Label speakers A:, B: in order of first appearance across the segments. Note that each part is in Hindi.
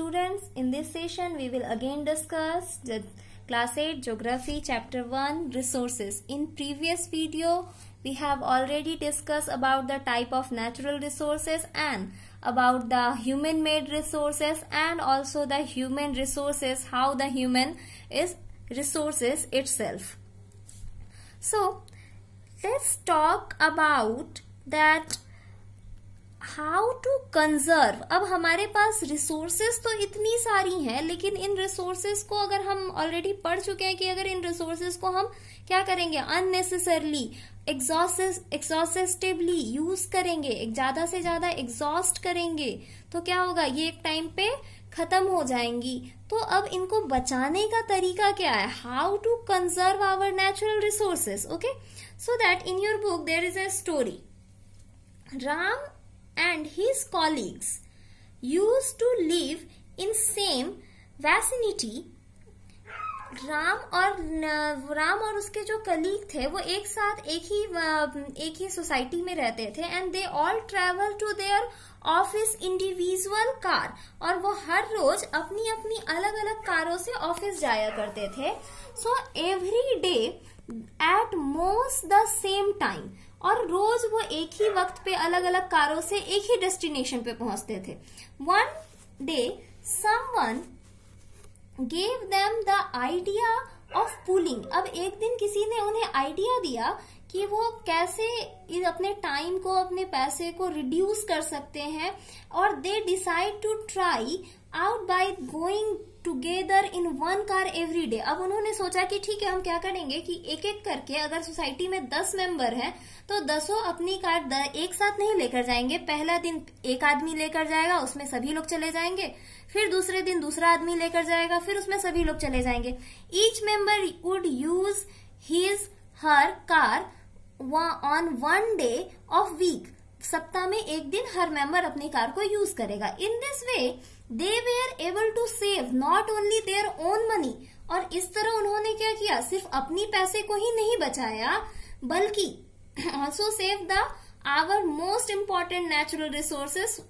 A: students, in this session we will again discuss the class 8 geography chapter 1 resources. In previous video we have already discussed about the type of natural resources and about the human made resources and also the human resources how the human is resources itself. So let's talk about that how to conserve अब हमारे पास रिसोर्सेस तो इतनी सारी हैं, लेकिन इन रिसोर्सेस को अगर हम ऑलरेडी पढ़ चुके हैं कि अगर इन रिसोर्सेस को हम क्या करेंगे? अननेसेसरली एग्जॉस्टिवली यूज़ करेंगे ज़्यादा से ज़्यादा एग्जॉस्ट करेंगे तो क्या होगा? ये एक टाइम पे खत्म हो जाएँगी। तो अब इनको बचाने का तरीका क्या है? How to conserve our natural resources okay so that in your book there is a story Ram and his colleagues used to live in same vicinity. Ram और राम और उसके जो कलीग थे, वो एक साथ एक ही एक ही सोसाइटी में रहते थे and they all travel to their office individual car और वो हर रोज अपनी अपनी अलग अलग कारों से ऑफ़िस जाया करते थे। So every day at most the same time और रोज वो एक ही वक्त पे अलग अलग कारों से एक ही डेस्टिनेशन पे पहुँचते थे। One day someone gave them the idea of pooling अब एक दिन किसी ने उन्हें आइडिया दिया कि वो कैसे अपने टाइम को, अपने पैसे को रिड्यूस कर सकते हैं और they decide to try out by going together in one car every day अब उन्होंने सोचा कि ठीक है, हम क्या करेंगे कि एक एक करके अगर सोसाइटी में दस मेंबर हैं तो दसों अपनी कार एक साथ नहीं लेकर जाएँगे। पहला दिन एक आदमी लेकर जाएगा, उसमें सभी लोग चले जाएँगे। फिर दूसरे दिन दूसरा आदमी लेकर जाएगा, फिर उसमें सभी लोग चले जाएँगे। Each member would use his her car on one day of week सप्ताह में एक दिन हर मेंबर अपनी कार को यूज़ करेगा। In this way they were able to save not only their own money और इस तरह उन्होंने क्या किया? सिर्फ़ अपनी पैसे को ही नहीं बचाया, बल्कि also save the our most important natural resources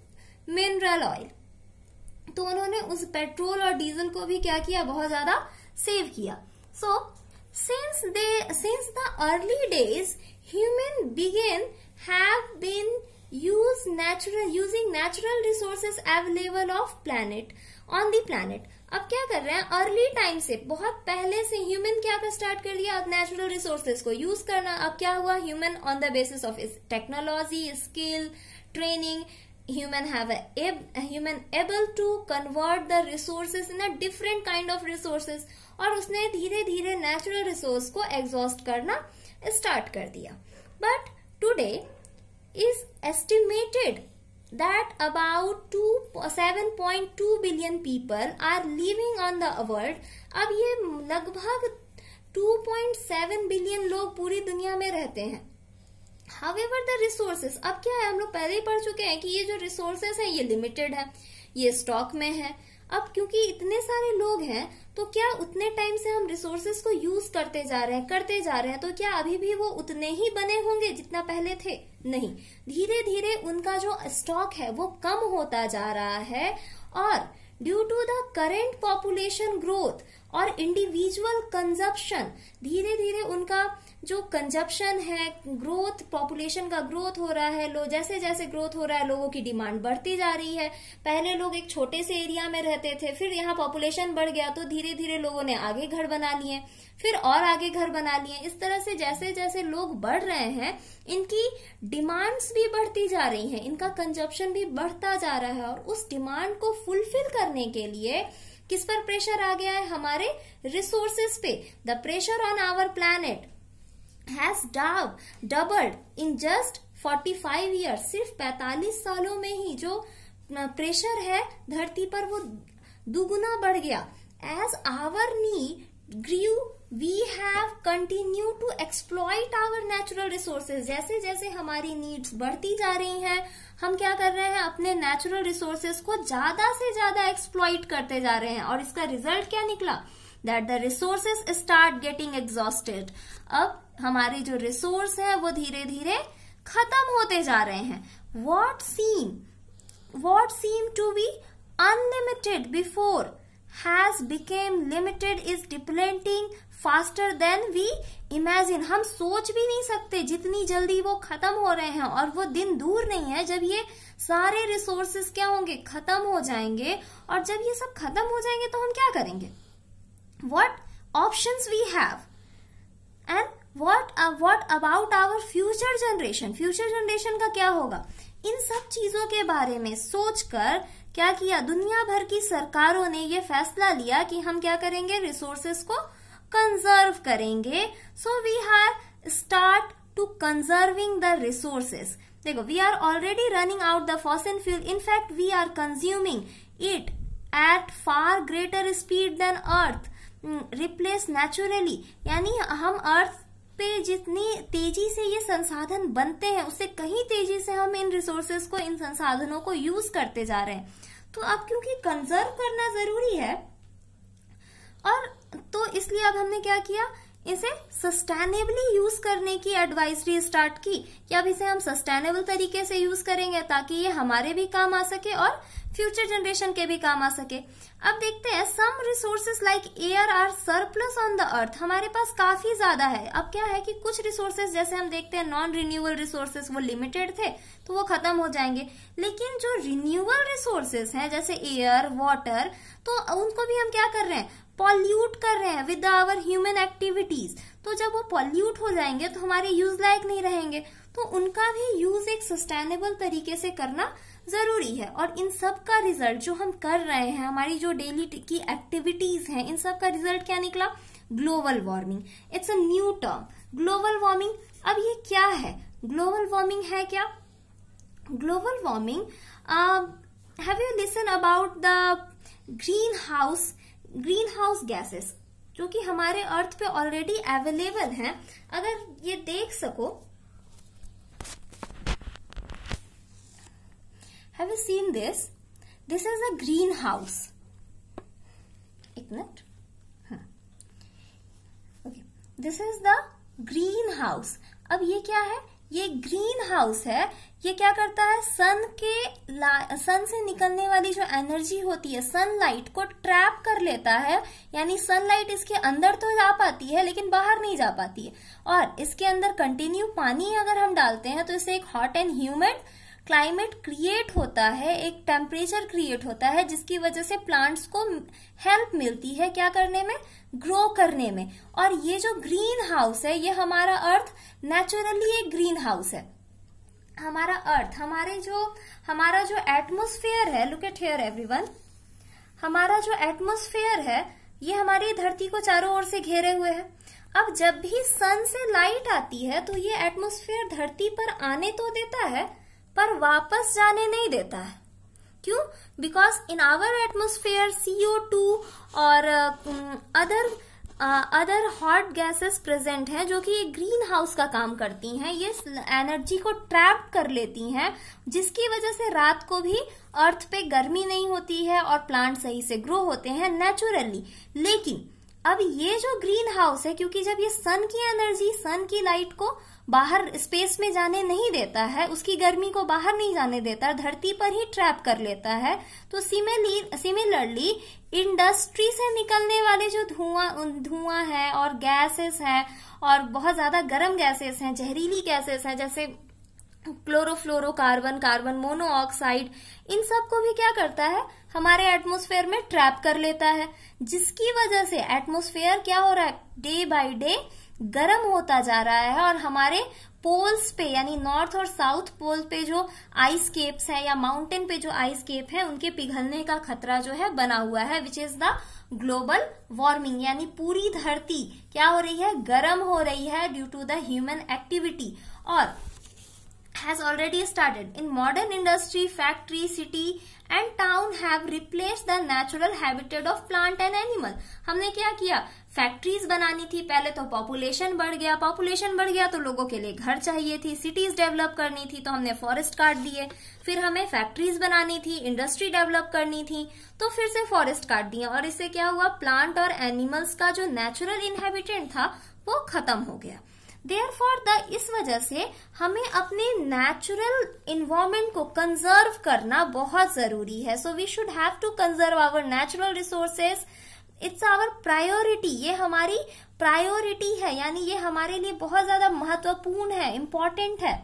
A: mineral oil तो उन्होंने उस पेट्रोल और डीजल को भी क्या किया? बहुत ज़्यादा सेव किया। So since they since the early days human began have been use natural, using natural resources available of planet, on the planet. अब क्या कर रहे हैं? अर्ली टाइम से, बहुत पहले से ह्यूमन क्या कर स्टार्ट कर लिया? नेचुरल रिसोर्सेज को यूज़ करना। अब क्या हुआ? Human on the basis of technology skill training human have human able to convert the resources in a different kind of resources और उसने धीरे धीरे नेचुरल रिसोर्स को एग्जॉस्ट करना स्टार्ट कर दिया। But today is estimated that about 7.2 billion people are living on the world. अब ये लगभग 2.7 बिलियन लोग पूरी दुनिया में रहते हैं। हावेवर द रिसोर्सेस अब क्या है, हम लोग पहले ही पढ़ चुके हैं कि ये जो रिसोर्सेस है, ये लिमिटेड है, ये स्टॉक में है। अब क्योंकि इतने सारे लोग हैं तो क्या उतने टाइम से हम रिसोर्सेस को यूज़ करते जा रहे हैं, करते जा रहे हैं तो क्या अभी भी वो उतने ही बने होंगे जितना पहले थे? नहीं धीरे धीरे उनका जो स्टॉक है वो कम होता जा रहा है और due to the current population growth और इंडिविजुअल कंजप्शन धीरे धीरे उनका जो कंजप्शन है ग्रोथ पॉपुलेशन का ग्रोथ हो रहा है, लो, जैसे जैसे ग्रोथ हो रहा है, लोगों की डिमांड बढ़ती जा रही है। पहले लोग एक छोटे से एरिया में रहते थे, फिर यहाँ पॉपुलेशन बढ़ गया तो धीरे धीरे लोगों ने आगे घर बना लिए, फिर और आगे घर बना लिए। इस तरह से जैसे जैसे लोग बढ़ रहे हैं, इनकी डिमांड्स भी बढ़ती जा रही हैं, इनका कंजप्शन भी बढ़ता जा रहा है और उस डिमांड को फुलफिल करने के लिए किस पर प्रेशर आ गया है? हमारे रिसोर्सेस पे। The pressure on our planet has doubled in just 45 years सिर्फ़ 45 सालों में ही जो प्रेशर है धरती पर, वो दुगुना बढ़ गया। As our need grew we have continue to exploit our natural resources जैसे जैसे हमारी नीड्स बढ़ती जा रही हैं, हम क्या कर रहे हैं? अपने नेचुरल रिसोर्सेज को ज़्यादा से ज़्यादा एक्सप्लॉइट करते जा रहे हैं। और इसका रिज़ल्ट क्या निकला? That the resources start getting exhausted अब हमारे जो रिसोर्स है, वो धीरे धीरे खत्म होते जा रहे हैं। What seem what seem to be unlimited before has became limited is depleting faster than we imagine. हम सोच भी नहीं सकते जितनी जल्दी वो खत्म हो रहे हैं और वो दिन दूर नहीं है जब ये सारे रिसोर्सेस क्या होंगे? खत्म हो जाएँगे। और जब ये सब खत्म हो जाएँगे तो हम क्या करेंगे? What options we have and what what about our future generation future generation का क्या होगा? इन सब चीज़ों के बारे में सोचकर क्या किया? दुनिया भर की सरकारों ने ये फैसला लिया कि हम क्या करेंगे? रिसोर्सेस को कंजर्व करेंगे। So we have start to conserving the resources देखो we are already running out the fossil fuel in fact we are consuming it at far greater speed than earth replace naturally यानी हम अर्थ पे जितनी तेज़ी से ये संसाधन बनते हैं, उससे कहीं तेज़ी से हम इन रिसोर्सेस को, इन संसाधनों को यूज़ करते जा रहे हैं। तो अब क्योंकि कंजर्व करना ज़रूरी है, और तो इसलिए अब हमने क्या किया? इसे सस्टेनेबली यूज़ करने की एडवाइजरी स्टार्ट की। कि अब इसे हम सस्टेनेबल तरीके से यूज़ करेंगे ताकि ये हमारे भी काम आ सके और फ्यूचर जनरेशन के भी काम आ सके। अब देखते हैं some resources like air are surplus on the earth हमारे पास काफ़ी ज़्यादा है। अब क्या है कि कुछ रिसोर्सेज जैसे हम देखते हैं नॉन रिन्यूएबल रिसोर्सेज वो लिमिटेड थे तो वो खत्म हो जाएँगे। लेकिन जो रिन्यूएबल रिसोर्सेस हैं, जैसे एयर वाटर तो उनको भी हम क्या कर रहे हैं? पॉल्यूट कर रहे हैं विद आवर ह्यूमन एक्टिविटीज़ तो जब वो पॉल्यूट हो जाएँगे तो हमारे यूज़ लायक नहीं रहेंगे। तो उनका भी यूज़ एक सस्टेनेबल तरीके से करना ज़रूरी है। और इन सब का रिज़ल्ट जो हम कर रहे हैं, हमारी जो डेली की एक्टिविटीज़ हैं, इन सब का रिज़ल्ट क्या निकला? Global warming it's a new term global warming अब ये क्या है? ग्लोबल वार्मिंग है क्या? Global warming have you listen about the greenhouse greenhouse gases जो कि हमारे अर्थ पे ऑलरेडी अवेलेबल हैं, अगर ये देख सको, Have seen this this is a greenhouse एक minute okay this is the greenhouse अब ये क्या है? ये ग्रीन हाउस है, ये क्या करता है? सन के सन से निकलने वाली जो एनर्जी होती है सनलाइट को ट्रैप कर लेता है। यानी सनलाइट इसके अंदर तो जा पाती है, लेकिन बाहर नहीं जा पाती है। और इसके अंदर कंटिन्यू पानी अगर हम डालते हैं तो इसे एक hot and humid climate create होता है, एक टेम्परेचर क्रिएट होता है, जिसकी वजह से प्लांट्स को हेल्प मिलती है क्या करने में? ग्रो करने में। और ये जो ग्रीन हाउस है, ये हमारा अर्थ नेचुरली एक ग्रीन हाउस है। हमारा अर्थ, हमारे जो, हमारा जो एटमोस्फेयर है, लुक एट हेयर एवरीवन, हमारा जो एटमोस्फेयर है, ये हमारी धरती को चारों ओर से घेरे हुए है। अब जब भी सन से लाइट आती है तो ये एटमोस्फेयर धरती पर आने तो देता है पर वापस जाने नहीं देता है। क्यों? Because in our atmosphere C O two और other other hot gases present हैं जो कि ग्रीन हाउस का काम करती हैं। ये एनर्जी को ट्रैप कर लेती हैं, जिसकी वजह से रात को भी अर्थ पे गर्मी नहीं होती है और प्लांट सही से ग्रो होते हैं नेचुरली लेकिन अब ये जो ग्रीन हाउस है, क्योंकि जब ये सन की एनर्जी सन की लाइट को बाहर स्पेस में जाने नहीं देता है, उसकी गर्मी को बाहर नहीं जाने देता धरती पर ही ट्रैप कर लेता है तो सिमिलरली इंडस्ट्री से निकलने वाले जो धुआँ धुआँ है और गैसेस है और बहुत ज़्यादा गर्म गैसेस हैं, जहरीली गैसेस हैं, जैसे क्लोरोफ्लोरोकार्बन, कार्बन मोनोऑक्साइड, इन सबको भी क्या करता है? हमारे एटमोस्फेयर में ट्रैप कर लेता है। जिसकी वजह से एटमोस्फेयर क्या हो रहा है? डे बाय डे गर्म होता जा रहा है और हमारे पोल्स पे, यानी नॉर्थ और साउथ पोल पे जो आइस केप्स है या माउंटेन पे जो आइस केप है, उनके पिघलने का खतरा जो है बना हुआ है which is the global warming यानी पूरी धरती क्या हो रही है? गर्म हो रही है due to the human activity और has already started. In modern industry, factory, city and town have replaced the natural habitat of plant and animal. हमने क्या किया? फैक्ट्रीज बनानी थी पहले तो पॉपुलेशन बढ़ गया पॉपुलेशन बढ़ गया तो लोगों के लिए घर चाहिए थी सिटीज़ डेवलप करनी थी तो हमने फॉरेस्ट काट दिए, फिर हमें फैक्ट्रीज बनानी थी इंडस्ट्री डेवलप करनी थी तो फिर से फॉरेस्ट काट दिए और इससे क्या हुआ? प्लांट और एनिमल्स का जो नेचुरल इनहेबिटेंट था वो खत्म हो गया। देयर फॉर द इस वजह से हमें अपने नेचुरल इन्वायरमेंट को कंजर्व करना बहुत ज़रूरी है। So we should have to conserve our natural resources it's our priority ये हमारी प्रायोरिटी है। यानी ये हमारे लिए बहुत ज़्यादा महत्वपूर्ण है इम्पोर्टेंट है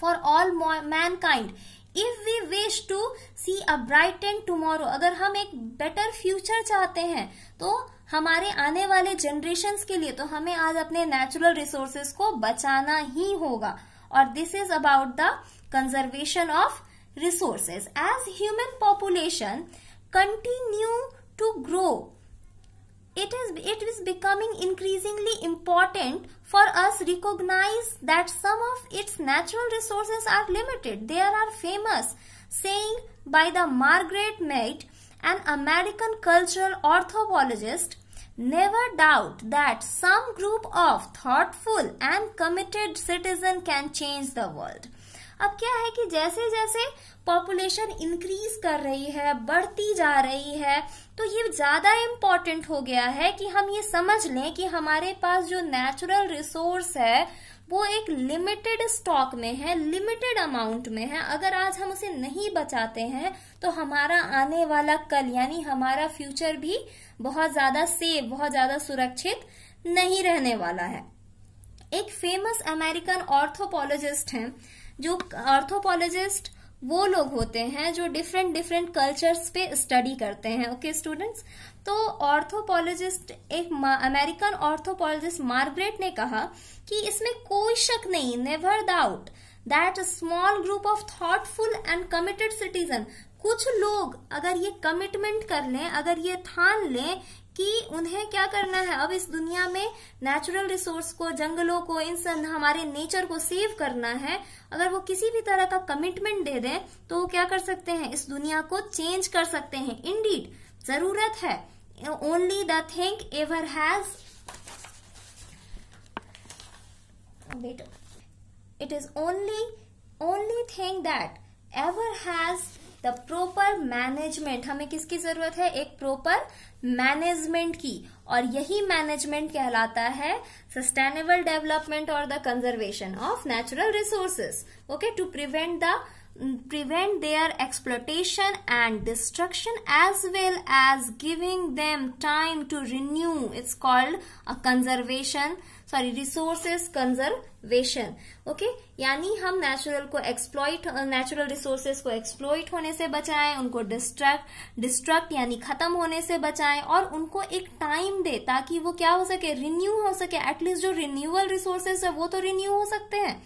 A: for all mankind if we wish to see a bright and tomorrow अगर हम एक बेटर फ्यूचर चाहते हैं तो हमारे आने वाले जनरेशन के लिए तो हमें आज अपने नेचुरल रिसोर्सेस को बचाना ही होगा। और this is about the conservation of resources as human population continue to grow it is it is becoming increasingly important for us recognise that some of its natural resources are limited they are are famous saying by the Margaret Mead an american cultural anthropologist never doubt that some group of thoughtful and committed citizen can change the world अब क्या है कि जैसे जैसे पॉपुलेशन इंक्रीज कर रही है बढ़ती जा रही है तो ये ज़्यादा इम्पोर्टेंट हो गया है कि हम ये समझ लें कि हमारे पास जो नेचुरल रिसोर्स है वो एक लिमिटेड स्टॉक में है लिमिटेड अमाउंट में है। अगर आज हम उसे नहीं बचाते हैं तो हमारा आने वाला कल यानी हमारा फ्यूचर भी बहुत ज़्यादा सेफ़ बहुत ज़्यादा सुरक्षित नहीं रहने वाला है। एक फ़ेमस अमेरिकन ऑर्थोपोलॉजिस्ट हैं जो ऑर्थोपोलॉजिस्ट वो लोग होते हैं जो डिफरेंट डिफरेंट कल्चर्स पे स्टडी करते हैं। ओके okay, स्टूडेंट्स तो ऑर्थोपोलॉजिस्ट, एक अमेरिकन ऑर्थोपोलॉजिस्ट मार्गरेट ने कहा कि इसमें कोई शक नहीं never doubt that small group of thoughtful and committed citizen कुछ लोग अगर ये कमिटमेंट कर लें, अगर ये ठान लें कि उन्हें क्या करना है, अब इस दुनिया में नेचुरल रिसोर्स को, जंगलों को, इन सब हमारे नेचर को सेव करना है, अगर वो किसी भी तरह का कमिटमेंट दे दें तो वो क्या कर सकते हैं, इस दुनिया को चेंज कर सकते हैं। इंडीड ज़रूरत है। Only the thing ever has it is only only thing that ever has the proper management हमें किसकी ज़रूरत है? एक प्रोपर मैनेजमेंट की। और यही मैनेजमेंट कहलाता है सस्टेनेबल डेवलपमेंट और the conservation of natural resources okay to prevent the prevent their exploitation and destruction as well as giving them time to renew. It's called a conservation sorry resources conservation okay यानी हम नेचुरल को एक्सप्लॉइट नेचुरल रिसोर्सेस को एक्सप्लॉइट होने से बचाएँ उनको डिस्ट्रैक्ट डिस्ट्रक्ट यानी खत्म होने से बचाएँ और उनको एक टाइम दे ताकि वो क्या हो सके रिन्यू हो सके. एटलीस्ट जो रिन्यूअल रिसोर्सेस है वो तो रिन्यू हो सकते हैं.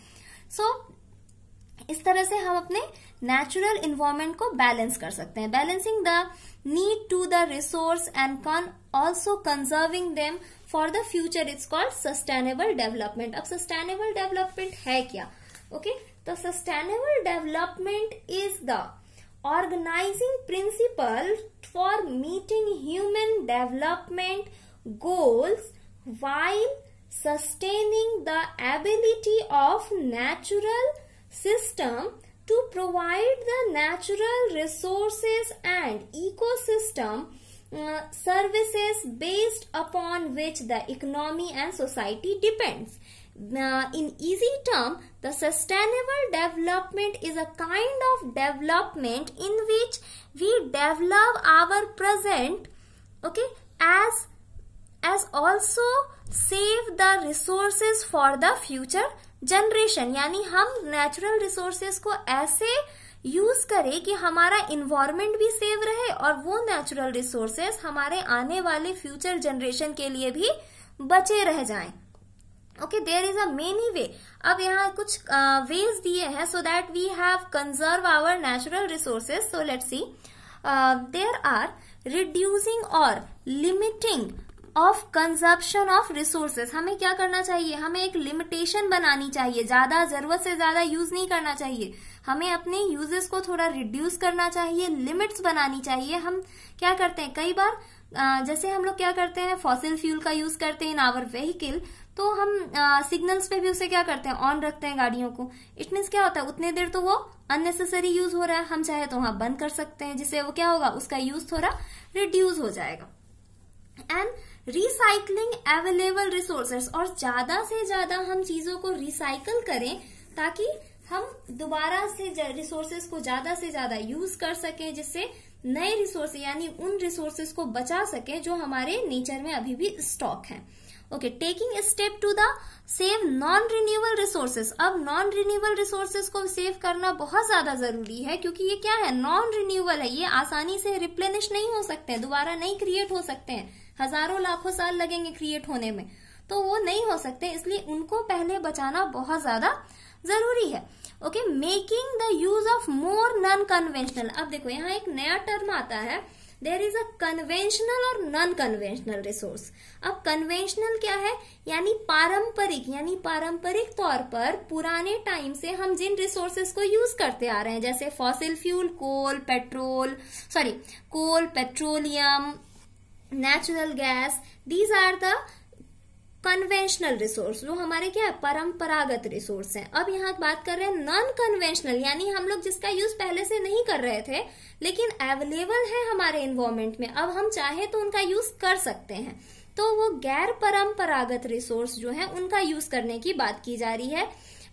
A: सो so, इस तरह से हम अपने नेचुरल इन्वायरमेंट को बैलेंस कर सकते हैं। Balancing the need to the resource and con also conserving them for the future it's called sustainable development अब सस्टेनेबल डेवलपमेंट है क्या? ओके तो sustainable development is the organising principle for meeting human development goals while sustaining the ability of natural system to provide the natural resources and ecosystem uh, services based upon which the economy and society depends. Uh, in easy term, the sustainable development is a kind of development in which we develop our present, okay, as as also save the resources for the future generation यानी हम नेचुरल रिसोर्सेस को ऐसे यूज़ करें कि हमारा इन्वायरमेंट भी सेव रहे और वो नेचुरल रिसोर्सेस हमारे आने वाले फ्यूचर जनरेशन के लिए भी बचे रह जाएँ। Okay there is a many way अब यहाँ कुछ वेज दिए हैं so that we have conserve our natural resources so let see there are reducing और limiting of consumption of resources हमें क्या करना चाहिए? हमें एक लिमिटेशन बनानी चाहिए। ज़्यादा ज़रूरत से ज़्यादा यूज़ नहीं करना चाहिए। हमें अपने यूजेस को थोड़ा रिड्यूस करना चाहिए लिमिट्स बनानी चाहिए। हम क्या करते हैं? कई बार जैसे हम लोग क्या करते हैं? फॉसिल फ्यूल का यूज़ करते हैं इन आवर व्हीकल तो हम सिग्नल्स पे भी उसे क्या करते हैं? ऑन रखते हैं गाड़ियों को। इट मीन्स क्या होता है? उतने देर तो वो अननेसेसरी यूज़ हो रहा है। हम चाहे तो वहाँ बंद कर सकते हैं, जिससे वो क्या होगा? उसका यूज़ थोड़ा रिड्यूस हो जाएगा। एंड रिसाइकलिंग अवेलेबल रिसोर्सेस और ज़्यादा से ज़्यादा हम चीज़ों को रिसाइकल करें ताकि हम दोबारा से रिसोर्सेस को ज़्यादा से ज़्यादा यूज़ कर सकें, जिससे नए रिसोर्स यानी उन रिसोर्सेस को बचा सके जो हमारे नेचर में अभी भी स्टॉक है। Okay taking step to the save non renewable resources अब नॉन रिन्यूएबल रिसोर्सेस को सेव करना बहुत ज़्यादा ज़रूरी है, क्योंकि ये क्या है? नॉन रिन्यूएबल है, ये आसानी से रिप्लेनिश नहीं हो सकते, दोबारा नहीं क्रिएट हो सकते हैं। हज़ारों लाखों साल लगेंगे क्रिएट होने में। तो वो नहीं हो सकते, इसलिए उनको पहले बचाना बहुत ज़्यादा ज़रूरी है। Okay making the use of more non conventional अब देखो, यहाँ एक नया टर्म आता है। देर इज़ अ कन्वेंशनल और नॉन कन्वेंशनल रिसोर्स अब कन्वेंशनल क्या है? यानी पारंपरिक यानी पारंपरिक तौर पर पुराने टाइम से हम जिन रिसोर्सेस को यूज़ करते आ रहे हैं, जैसे fossil fuel coal petrol sorry coal petroleum natural gas these are the conventional resource जो हमारे क्या है, परंपरागत रिसोर्स हैं। अब यहाँ बात कर रहे हैं नॉन कन्वेंशनल यानी हम लोग जिसका यूज़ पहले से नहीं कर रहे थे, लेकिन अवेलेबल है हमारे इन्वायरमेंट में। अब हम चाहे तो उनका यूज़ कर सकते हैं। तो वो गैर परंपरागत रिसोर्स जो है, उनका यूज़ करने की बात की जा रही है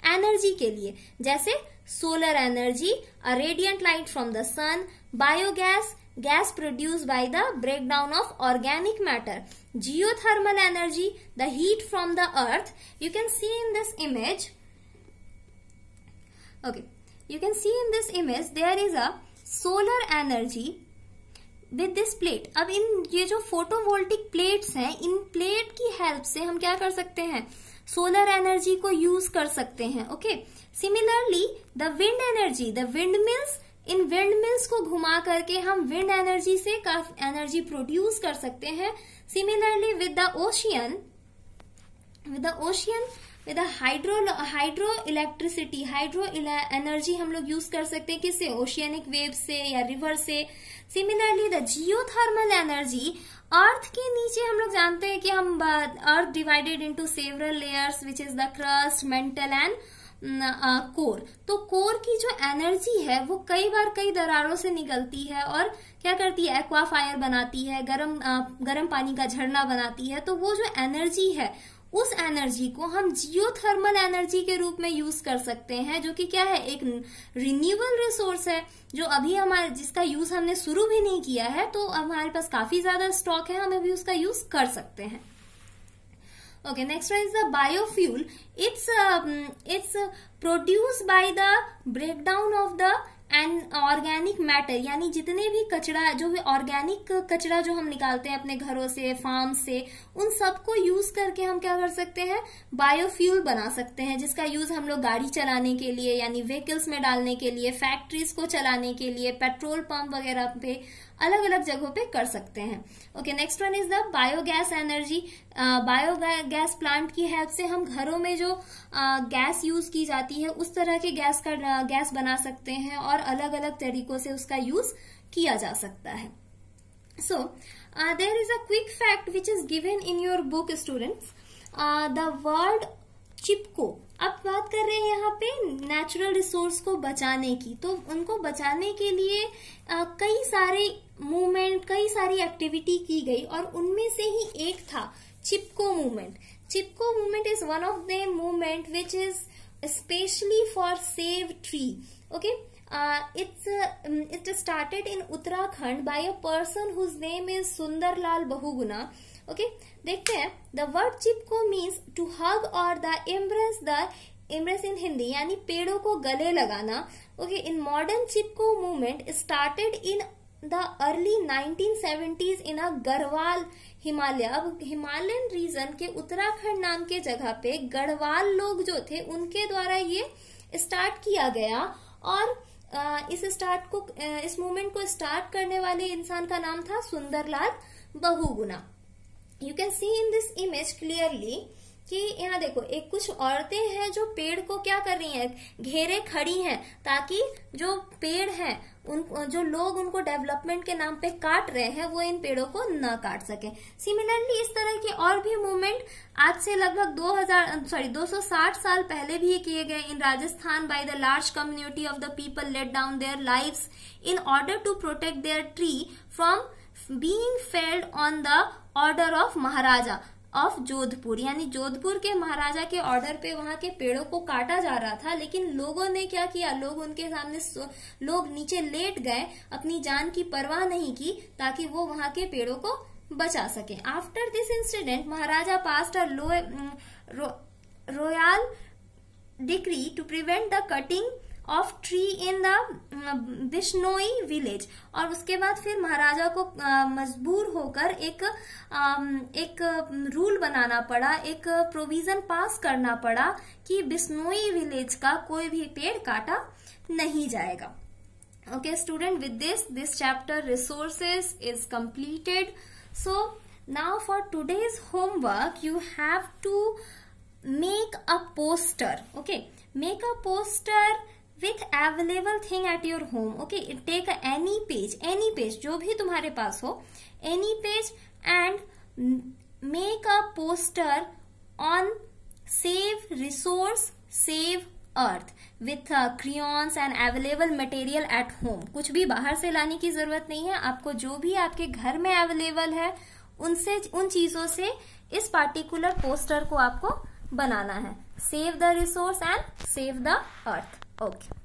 A: एनर्जी के लिए। जैसे solar energy a radiant light from the sun biogas gas produced by the breakdown of organic matter. Geothermal energy, the heat from the earth. You can see in this image. Okay. You can see in this image there is a solar energy with this plate अब इन ये जो फोटोवोल्टिक प्लेट्स हैं इन प्लेट की हेल्प से हम क्या कर सकते हैं सोलर एनर्जी को यूज़ कर सकते हैं okay similarly the wind energy the windmills in wind mills को घुमा करके हम विंड एनर्जी से काफ़ी एनर्जी प्रोड्यूस कर सकते हैं। Similarly with the ocean with the ocean with hydro hydro electricity hydro energy हम लोग यूज़ कर सकते हैं किससे? ओशियनिक वेव से या रिवर से। Similarly the geothermal energy earth के नीचे हम लोग जानते हैं कि हम earth divided into several layers which is the crust mantle and core. तो कोर की जो एनर्जी है, वो कई बार कई दरारों से निकलती है और क्या करती है, एक्वा फायर बनाती है, गर्म गर्म पानी का झरना बनाती है। तो वो जो एनर्जी है, उस एनर्जी को हम जियोथर्मल एनर्जी के रूप में यूज़ कर सकते हैं, जो कि क्या है, एक रिन्यूएबल रिसोर्स है, जो अभी हमारे, जिसका यूज़ हमने शुरू भी नहीं किया है तो हमारे पास काफ़ी ज़्यादा स्टॉक है, हम अभी उसका यूज़ कर सकते हैं। Okay next one is the biofuel. It's um, it's produced by the breakdown of the and organic matter यानी जितने भी कचरा जो भी ऑर्गेनिक कचरा जो हम निकालते हैं अपने घरों से फार्म से उन सबको यूज़ करके हम क्या कर सकते हैं? बायोफ्यूल बना सकते हैं जिसका यूज़ हम लोग गाड़ी चलाने के लिए यानी व्हीकल्स में डालने के लिए फैक्ट्रीज को चलाने के लिए पेट्रोल पंप वगैरह पे अलग अलग जगहों पे कर सकते हैं। Okay next one is the biogas energy biogas plant की हेल्प से हम घरों में जो गैस यूज़ की जाती है उस तरह के गैस का गैस बना सकते हैं और अलग अलग तरीकों से उसका यूज़ किया जा सकता है। So there is a quick fact which is given in your book students the word Chipko अब बात कर रहे हैं यहाँ पे नेचुरल रिसोर्स को बचाने की। तो उनको बचाने के लिए आ, कई सारे मूवमेंट कई सारी एक्टिविटी की गई और उनमें से ही एक था। Chipko movement Chipko movement is one of the movement which is specially for save tree okay it's it started in Uttarakhand by a person whose name is Sundarlal Bahuguna okay देखते हैं the word Chipko means to hug और the embrace the embrace in Hindi यानी पेड़ों को गले लगाना okay in modern Chipko movement started in the early 1970s in a Garhwal Himalaya अब हिमालयन रीजन के उत्तराखंड नाम के जगह पे गढ़वाल लोग जो थे, उनके द्वारा ये स्टार्ट किया गया। और इस स्टार्ट को इस मूवमेंट को स्टार्ट करने वाले इंसान का नाम था Sundarlal Bahuguna you can see in this image clearly कि यहाँ देखो, एक कुछ औरतें हैं जो पेड़ को क्या कर रही हैं? घेरे खड़ी हैं ताकि जो पेड़ हैं उन, जो लोग उनको डेवलपमेंट के नाम पे काट रहे हैं, वो इन पेड़ों को न काट सके। सिमिलरली इस तरह के और भी मूवमेंट आज से लगभग 2000 सॉरी 260 साल पहले भी किए गए। In Rajasthan by the large community of the people let down their lives in order to protect their tree from being felled on the order of Maharaja of Jodhpur यानी जोधपुर के महाराजा के ऑर्डर पे वहाँ के पेड़ों को काटा जा रहा था, लेकिन लोगों ने क्या किया? लोग उनके सामने लोग नीचे लेट गए, अपनी जान की परवाह नहीं की, ताकि वो वहाँ के पेड़ों को बचा सके। After this incident Maharaja passed a royal decree to prevent the cutting of tree in the Bishnoi village और उसके बाद फिर महाराजा को मजबूर होकर एक एक रूल बनाना पड़ा, एक प्रोविज़न पास करना पड़ा कि बिश्नोई विलेज का कोई भी पेड़ काटा नहीं जाएगा। Okay student with this this chapter resources is completed so now for today's homework you have to make a poster. Okay, make a poster with available thing at your home okay take any page any page जो भी तुम्हारे पास हो any page and make a poster on save resource save earth with crayons and available material at home कुछ भी बाहर से लाने की ज़रूरत नहीं है। आपको जो भी आपके घर में अवेलेबल है, उनसे, उन चीज़ों से इस पार्टिकुलर पोस्टर को आपको बनाना है। Save the resource and save the earth okay